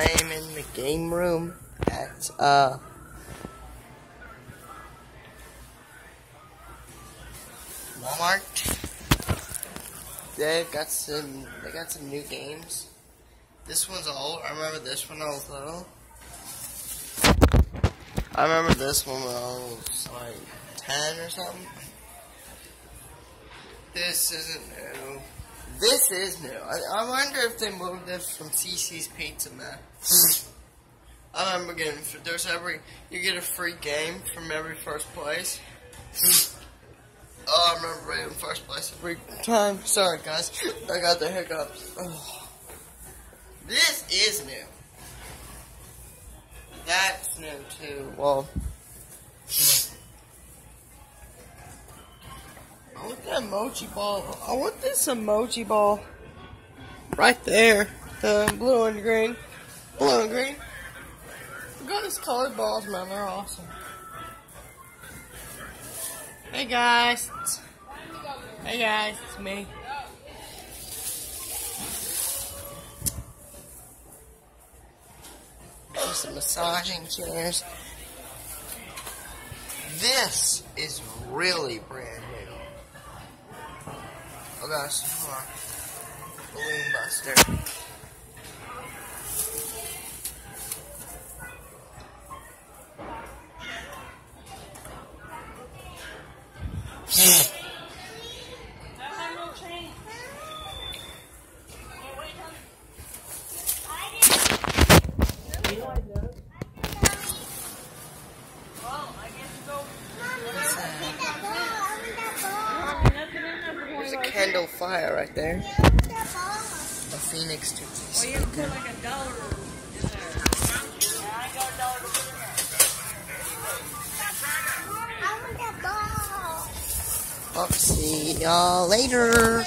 I am in the game room at uh Walmart. They got some they got some new games. This one's old. I remember this one I was little. I remember this one when I was like ten or something. This isn't new. This is new. I, I wonder if they moved this from CiCi's Pizza Man. I remember getting there's every you get a free game from every first place. oh, I remember being in first place every time. Sorry guys, I got the hiccups. This is new. That's new too. Well. Emoji ball. Oh, I want this emoji ball. Right there. The blue and green. Blue and green. I got these colored balls, man. They're awesome. Hey guys. Hey guys, it's me. Some massaging chairs. This is really brand new. Gosh, hold on. Balloon Buster. There's a Kendall Fire right there. A Phoenix too. Well, you put like a dollar in there. I got a dollar in there. I'll see y'all later.